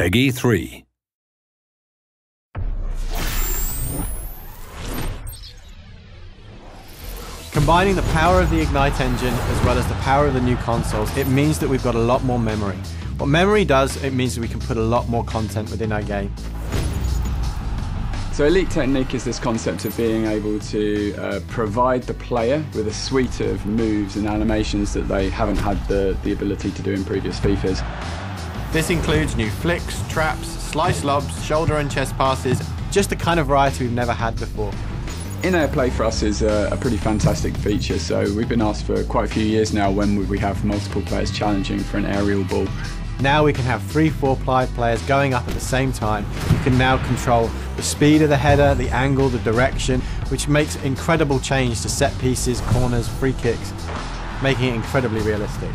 PEGI 3. Combining the power of the Ignite engine as well as the power of the new consoles, it means that we've got a lot more memory. What memory does, it means that we can put a lot more content within our game. So Elite Technique is this concept of being able to uh, provide the player with a suite of moves and animations that they haven't had the, the ability to do in previous FIFAs. This includes new flicks, traps, slice lobs, shoulder and chest passes, just the kind of variety we've never had before. In-air play for us is a, a, pretty fantastic feature, so we've been asked for quite a few years now when would we have multiple players challenging for an aerial ball. Now we can have three, four-ply players going up at the same time. You can now control the speed of the header, the angle, the direction, which makes incredible change to set pieces, corners, free kicks, making it incredibly realistic.